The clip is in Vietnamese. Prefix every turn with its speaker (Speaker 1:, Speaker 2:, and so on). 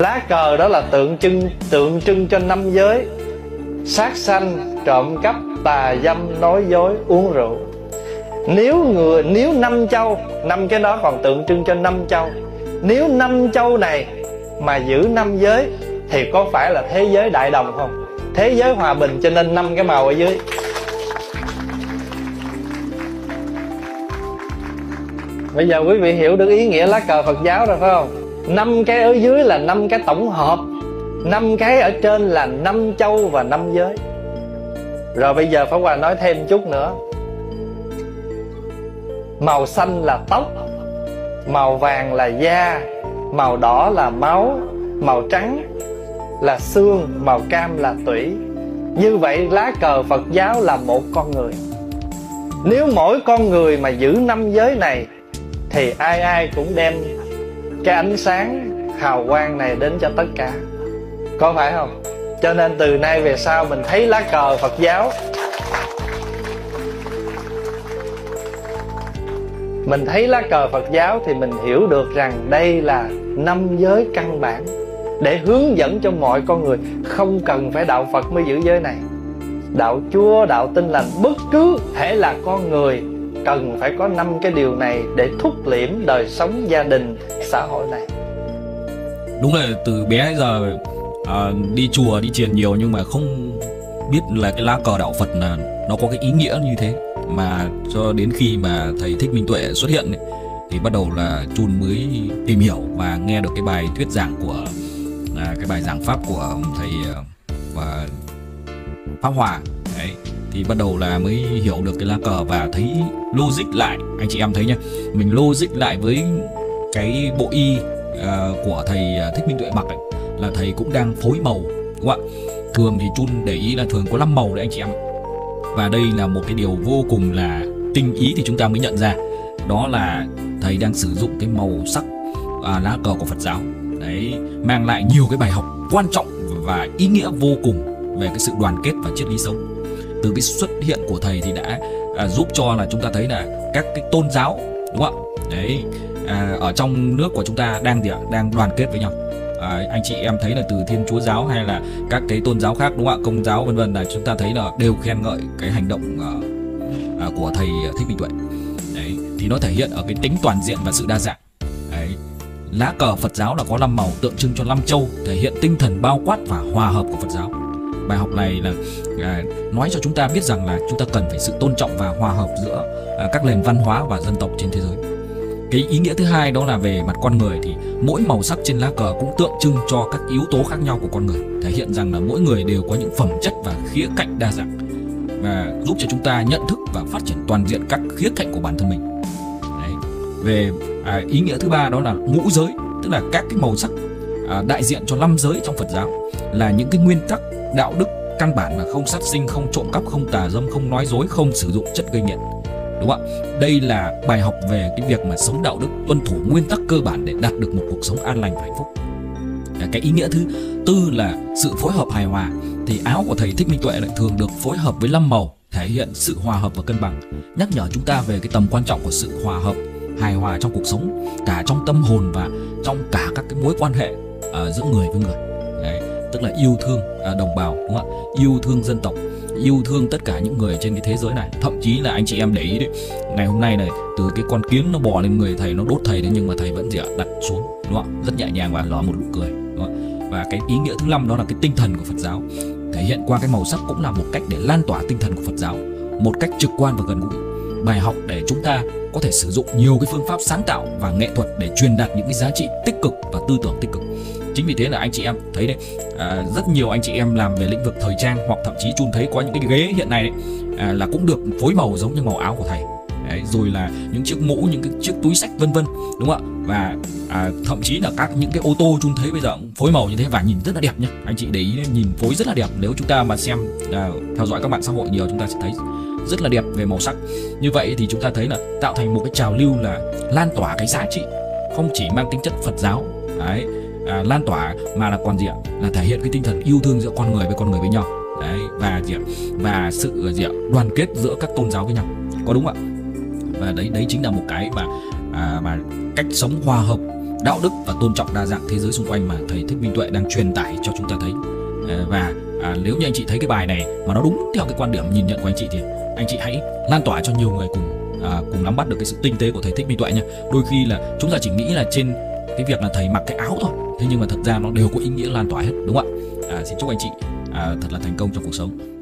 Speaker 1: lá cờ đó là tượng trưng tượng trưng cho năm giới. Sát sanh, trộm cắp, tà dâm, nói dối, uống rượu. Nếu người, nếu năm châu, năm cái đó còn tượng trưng cho năm châu. Nếu năm châu này mà giữ năm giới thì có phải là thế giới đại đồng không? Thế giới hòa bình cho nên năm cái màu ở dưới. Bây giờ quý vị hiểu được ý nghĩa lá cờ phật giáo rồi, phải không? Năm cái ở dưới là năm cái tổng hợp, năm cái ở trên là năm châu và năm giới. Rồi bây giờ Pháp Hòa nói thêm chút nữa. Màu xanh là tóc, Màu vàng là da, Màu đỏ là máu, Màu trắng là xương, Màu cam là tủy. Như vậy lá cờ Phật giáo là một con người. Nếu mỗi con người mà giữ năm giới này, Thì ai ai cũng đem cái ánh sáng hào quang này đến cho tất cả. Có phải không? cho nên từ nay về sau mình thấy lá cờ phật giáo. Mình thấy lá cờ phật giáo thì mình hiểu được rằng đây là năm giới căn bản để hướng dẫn cho mọi con người không cần phải đạo phật mới giữ giới này. Đạo chúa, đạo tinh lành bất cứ thể là con người cần phải có năm cái điều này để thúc liễm đời sống gia đình xã hội này.
Speaker 2: Đúng là từ bé giờ à, đi chùa đi chiền nhiều nhưng mà không biết là cái lá cờ đạo Phật là nó có cái ý nghĩa như thế. Mà cho đến khi mà thầy Thích Minh Tuệ xuất hiện ấy, thì bắt đầu là chun mới tìm hiểu và nghe được cái bài thuyết giảng của à, cái bài giảng pháp của thầy à, và pháp hòa. Đấy thì bắt đầu là mới hiểu được cái lá cờ và thấy logic lại. Anh chị em thấy nhá mình logic lại với cái bộ y uh, của thầy à, thích minh tuệ mặc ấy là thầy cũng đang phối màu đúng không ạ? Thường thì chun để ý là thường có 5 màu đấy anh chị em và đây là một cái điều vô cùng là tinh ý thì chúng ta mới nhận ra. Đó là thầy đang sử dụng cái màu sắc à, lá cờ của Phật giáo. Đấy mang lại nhiều cái bài học quan trọng và ý nghĩa vô cùng về cái sự đoàn kết và triết lý sống. Từ cái xuất hiện của thầy thì đã à, giúp cho là chúng ta thấy là các cái tôn giáo đúng không ạ? Đấy à, ở trong nước của chúng ta đang gì ạ? Đang đoàn kết với nhau. À, anh chị em thấy là từ thiên chúa giáo hay là các cái tôn giáo khác đúng không ạ? Công giáo vân vân là chúng ta thấy là đều khen ngợi cái hành động uh, uh, của thầy thích minh tuệ. Đấy thì nó thể hiện ở cái tính toàn diện và sự đa dạng. Đấy lá cờ phật giáo là có năm màu tượng trưng cho năm châu thể hiện tinh thần bao quát và hòa hợp của phật giáo. Bài học này là à, nói cho chúng ta biết rằng là chúng ta cần phải sự tôn trọng và hòa hợp giữa à, các nền văn hóa và dân tộc trên thế giới cái ý nghĩa thứ hai đó là về mặt con người thì mỗi màu sắc trên lá cờ cũng tượng trưng cho các yếu tố khác nhau của con người. Thể hiện rằng là mỗi người đều có những phẩm chất và khía cạnh đa dạng và giúp cho chúng ta nhận thức và phát triển toàn diện các khía cạnh của bản thân mình. Đấy. về à, ý nghĩa thứ ba đó là ngũ giới tức là các cái màu sắc à, đại diện cho năm giới trong Phật giáo là những cái nguyên tắc đạo đức căn bản là không sát sinh không trộm cắp không tà dâm không nói dối không sử dụng chất gây nghiện đúng không ạ? Đây là bài học về cái việc mà sống đạo đức tuân thủ nguyên tắc cơ bản để đạt được một cuộc sống an lành và hạnh phúc. Cái ý nghĩa thứ tư là sự phối hợp hài hòa. Thì áo của thầy thích minh tuệ lại thường được phối hợp với năm màu thể hiện sự hòa hợp và cân bằng. Nhắc nhở chúng ta về cái tầm quan trọng của sự hòa hợp hài hòa trong cuộc sống cả trong tâm hồn và trong cả các cái mối quan hệ uh, giữa người với người. Đấy, tức là yêu thương uh, đồng bào đúng không ạ? Yêu thương dân tộc yêu thương tất cả những người trên cái thế giới này. Thậm chí là anh chị em để ý đấy, ngày hôm nay này, từ cái con kiến nó bò lên người thầy, nó đốt thầy đấy, nhưng mà thầy vẫn gì ạ, đặt xuống, đúng không rất nhẹ nhàng và ló một nụ cười, đúng không? và cái ý nghĩa thứ năm đó là cái tinh thần của Phật giáo. Thể hiện qua cái màu sắc cũng là một cách để lan tỏa tinh thần của Phật giáo, một cách trực quan và gần gũi. Bài học để chúng ta có thể sử dụng nhiều cái phương pháp sáng tạo và nghệ thuật để truyền đạt những cái giá trị tích cực và tư tưởng tích cực chính vì thế là anh chị em thấy đấy à, rất nhiều anh chị em làm về lĩnh vực thời trang hoặc thậm chí chun thấy có những cái ghế hiện nay đấy à, là cũng được phối màu giống như màu áo của thầy. Đấy, rồi là những chiếc mũ những cái chiếc túi sách vân vân đúng không ạ? Và à, thậm chí là các những cái ô tô chun thấy bây giờ cũng phối màu như thế và nhìn rất là đẹp nhá. Anh chị để ý nhìn phối rất là đẹp. Nếu chúng ta mà xem à, theo dõi các bạn xã hội nhiều chúng ta sẽ thấy rất là đẹp về màu sắc. Như vậy thì chúng ta thấy là tạo thành một cái trào lưu là lan tỏa cái giá trị không chỉ mang tính chất Phật giáo. Đấy à, lan tỏa mà là còn gì ạ là thể hiện cái tinh thần yêu thương giữa con người với con người với nhau. Đấy và gì ạ và sự à, gì ạ đoàn kết giữa các tôn giáo với nhau. Có đúng không ạ? Và đấy đấy chính là một cái mà à, mà cách sống hòa hợp đạo đức và tôn trọng đa dạng thế giới xung quanh mà thầy thích minh tuệ đang truyền tải cho chúng ta thấy. À, và à, nếu như anh chị thấy cái bài này mà nó đúng theo cái quan điểm nhìn nhận của anh chị thì anh chị hãy lan tỏa cho nhiều người cùng à, cùng nắm bắt được cái sự tinh tế của thầy thích minh tuệ nha đôi khi là chúng ta chỉ nghĩ là trên cái việc là thầy mặc cái áo thôi thế nhưng mà thật ra nó đều có ý nghĩa lan tỏa hết đúng không ạ? À, xin chúc anh chị à, thật là thành công trong cuộc sống.